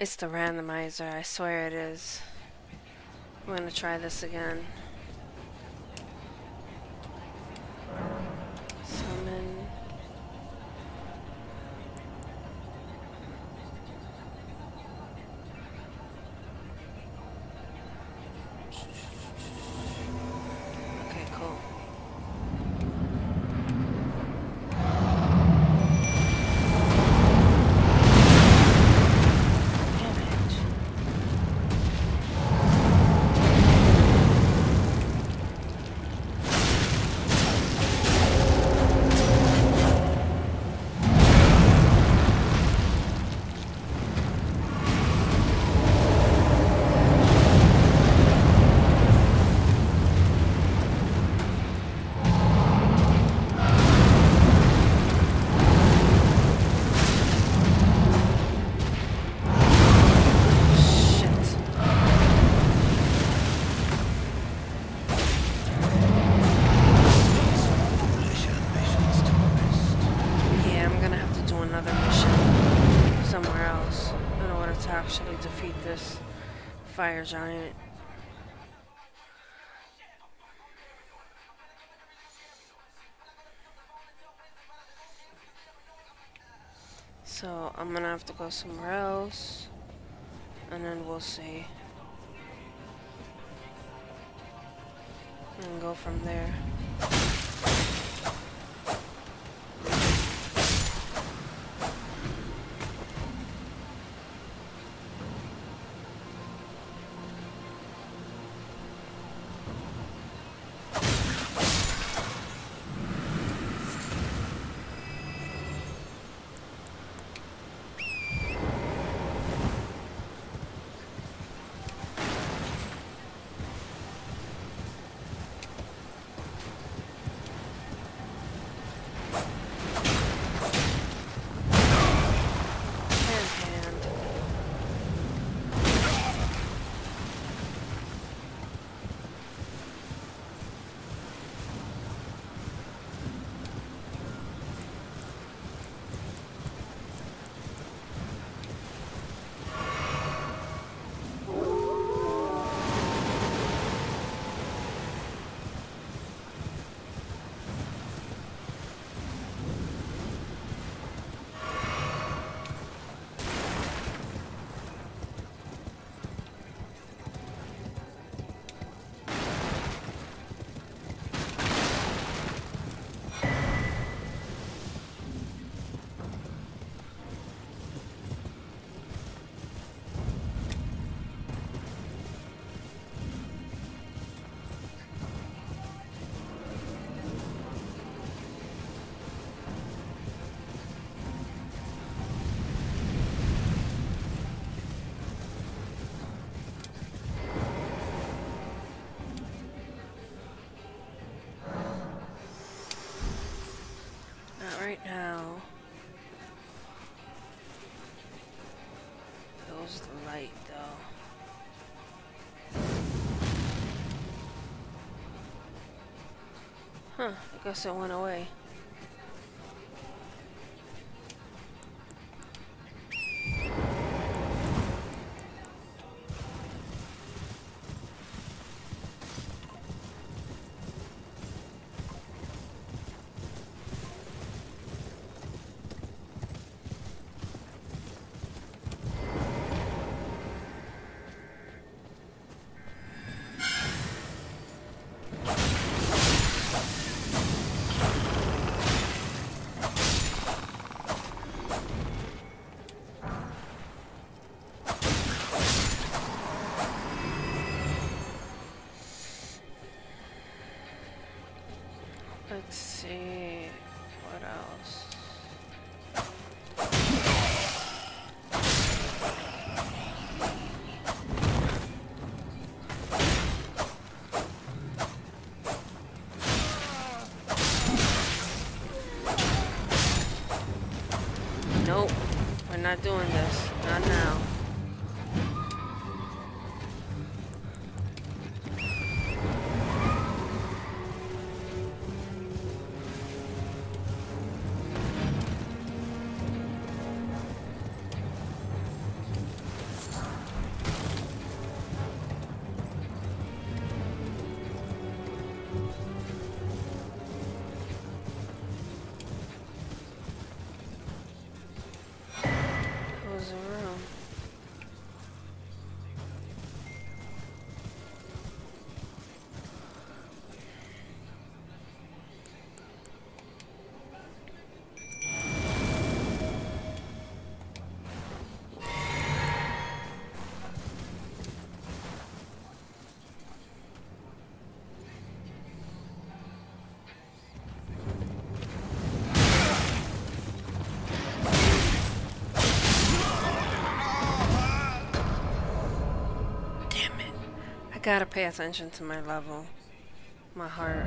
It's the randomizer, I swear it is. I'm gonna try this again. This fire giant. So I'm gonna have to go somewhere else and then we'll see. And go from there. Right now. Goes the light though. Huh, I guess it went away. Doing this. Gotta pay attention to my level. My heart.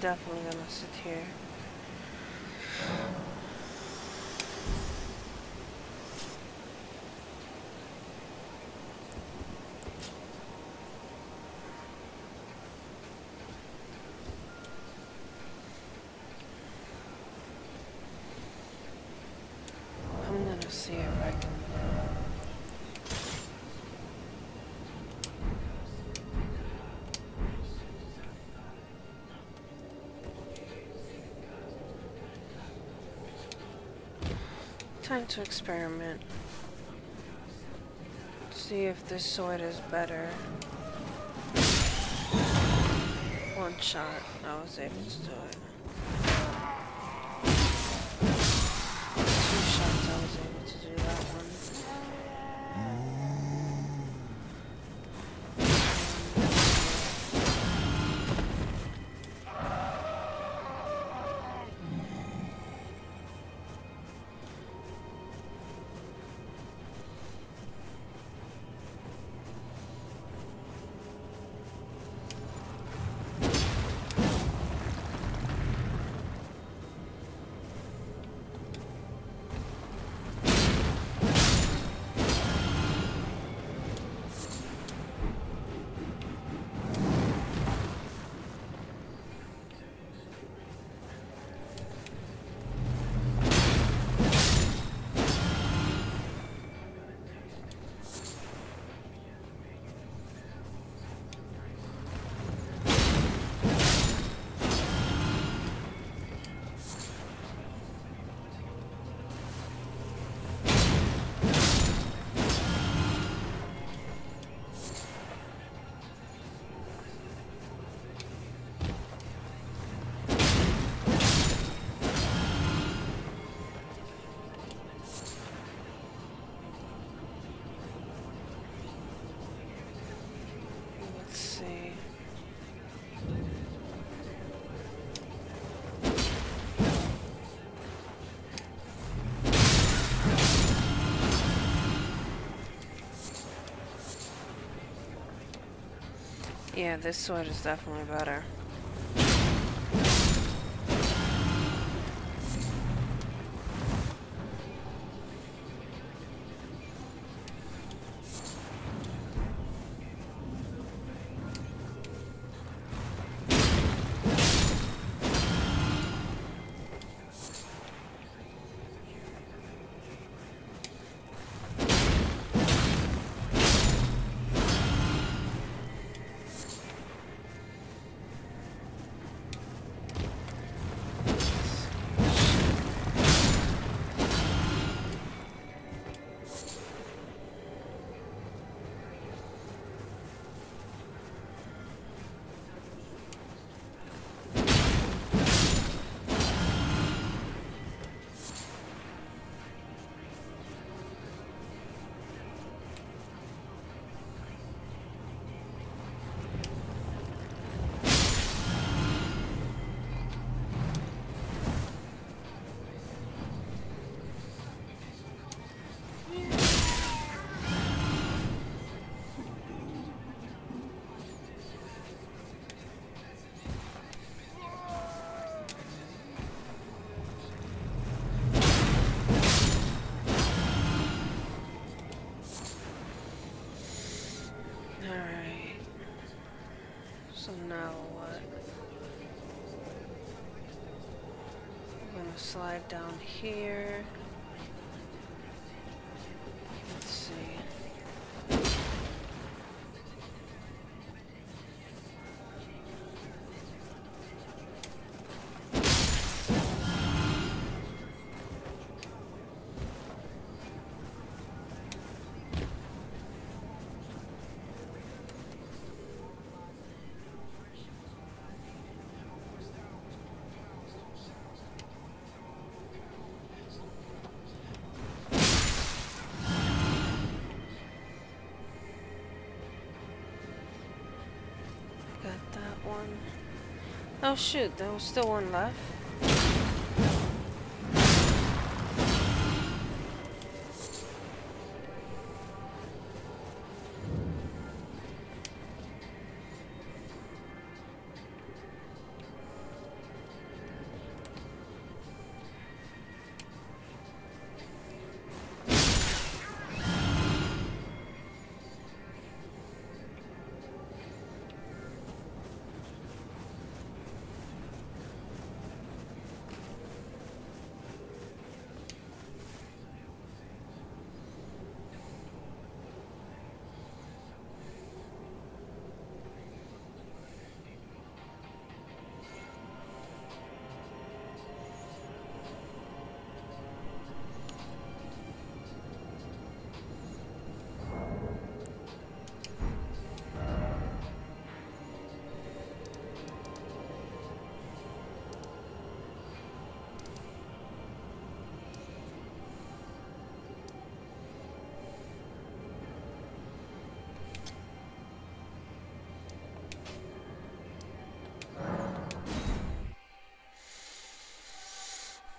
Definitely gonna sit here. Time to experiment. See if this sword is better. One shot, I was able to do it. Yeah, this sword is definitely better. What? Uh, I'm gonna slide down here. One. Oh shoot, there was still one left.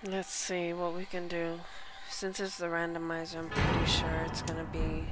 Let's see what we can do. Since it's the randomizer, I'm pretty sure it's gonna be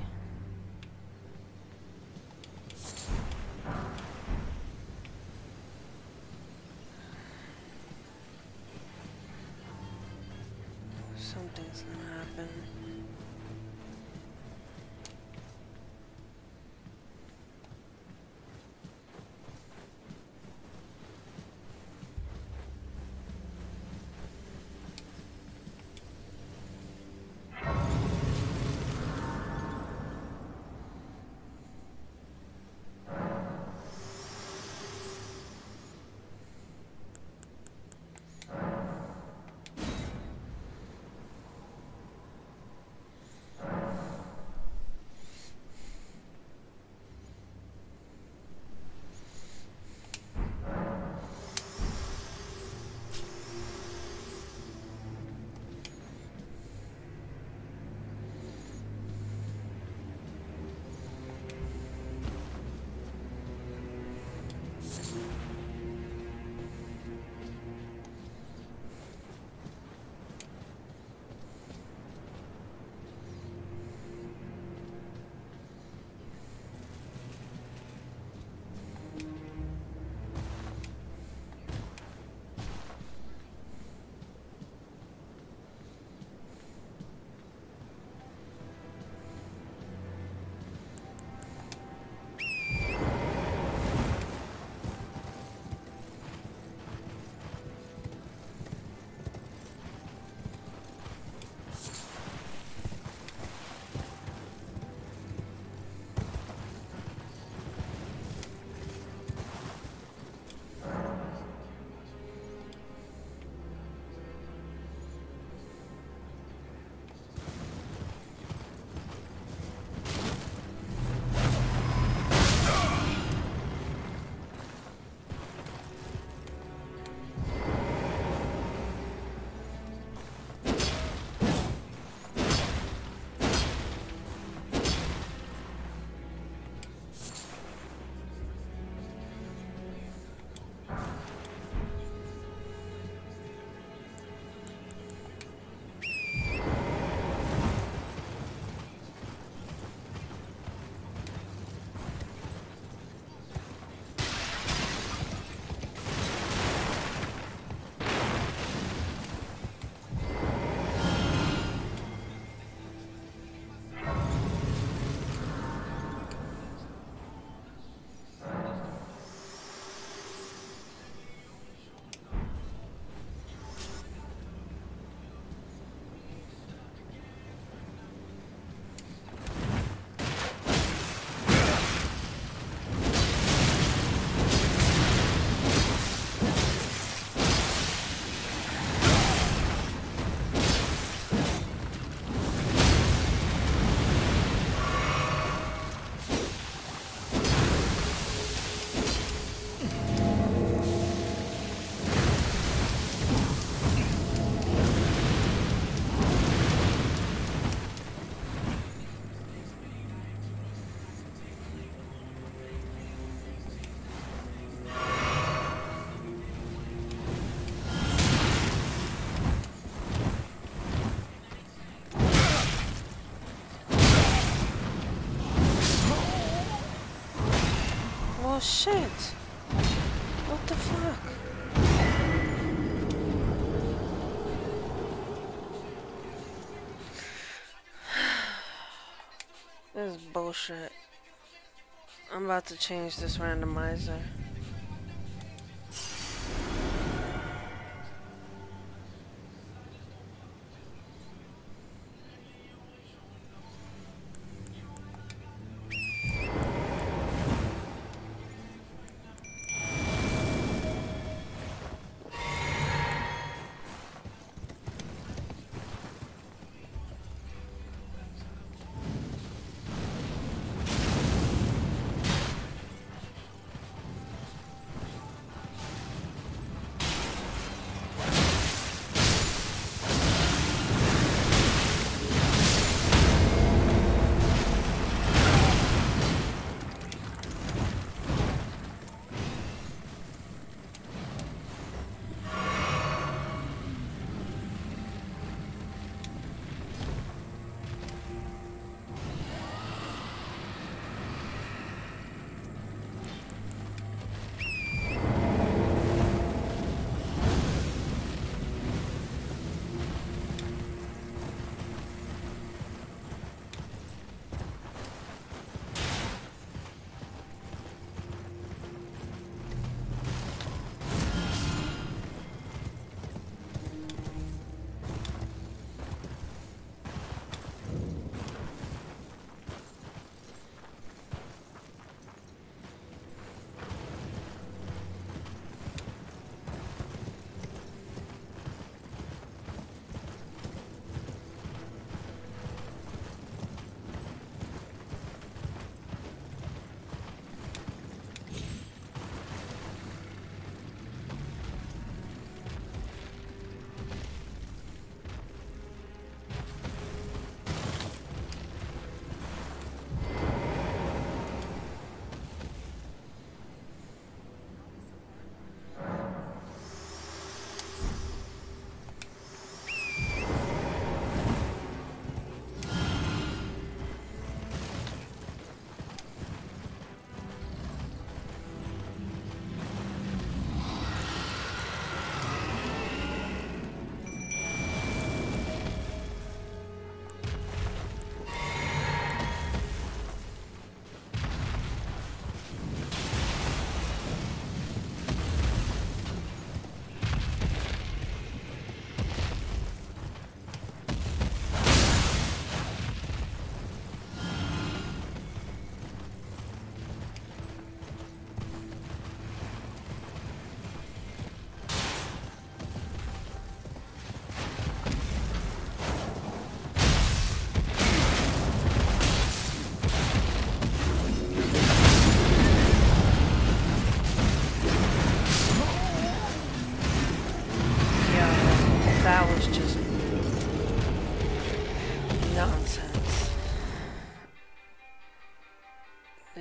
Oh shit! What the fuck? this is bullshit. I'm about to change this randomizer.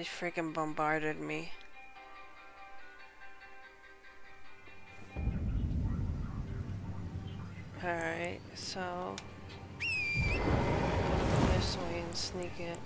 Freaking bombarded me. Alright, so... this way and sneak it.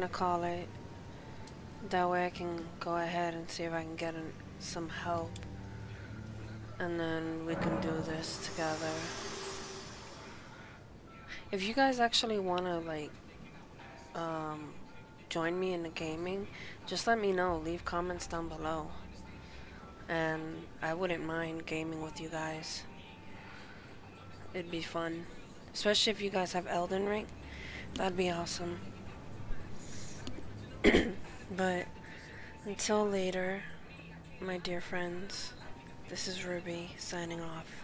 Gonna call it. That way I can go ahead and see if I can get in some help. And then we can do this together. If you guys actually want to, like, um, join me in the gaming, just let me know. Leave comments down below. And I wouldn't mind gaming with you guys. It'd be fun. Especially if you guys have Elden Ring. That'd be awesome. but until later, my dear friends, this is Ruby signing off.